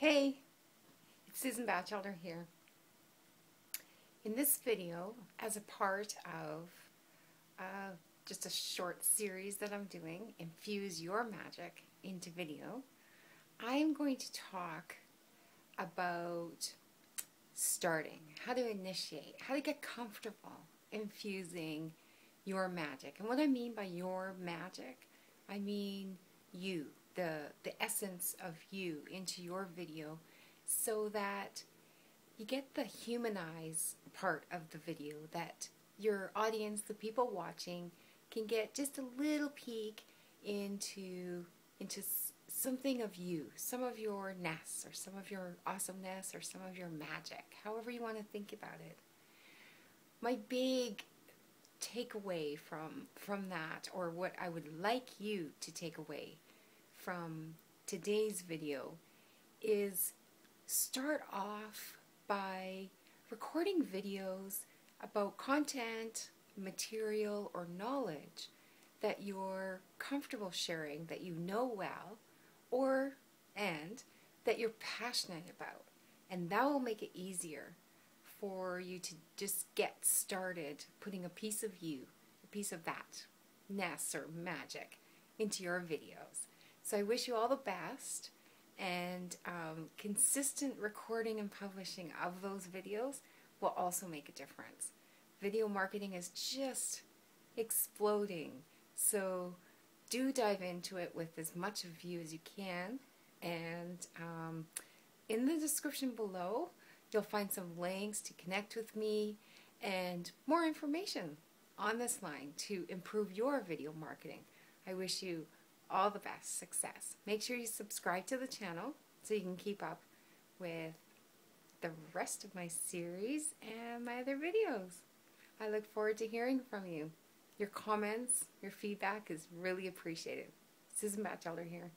Hey, it's Susan Bachelder here. In this video, as a part of uh, just a short series that I'm doing, Infuse Your Magic into Video, I am going to talk about starting, how to initiate, how to get comfortable infusing your magic. And what I mean by your magic, I mean you, the, the essence of you into your video so that you get the humanize part of the video that your audience, the people watching, can get just a little peek into into something of you, some of your ness or some of your awesomeness or some of your magic, however you want to think about it. My big takeaway from from that or what I would like you to take away from today's video is start off by recording videos about content, material, or knowledge that you're comfortable sharing, that you know well, or and that you're passionate about. And that will make it easier for you to just get started putting a piece of you, a piece of that ness or magic into your videos. So I wish you all the best and um, consistent recording and publishing of those videos will also make a difference. Video marketing is just exploding. So do dive into it with as much of you as you can. And um, in the description below, you'll find some links to connect with me and more information on this line to improve your video marketing. I wish you all the best success. Make sure you subscribe to the channel so you can keep up with the rest of my series and my other videos. I look forward to hearing from you. Your comments, your feedback is really appreciated. Susan Bachelder here.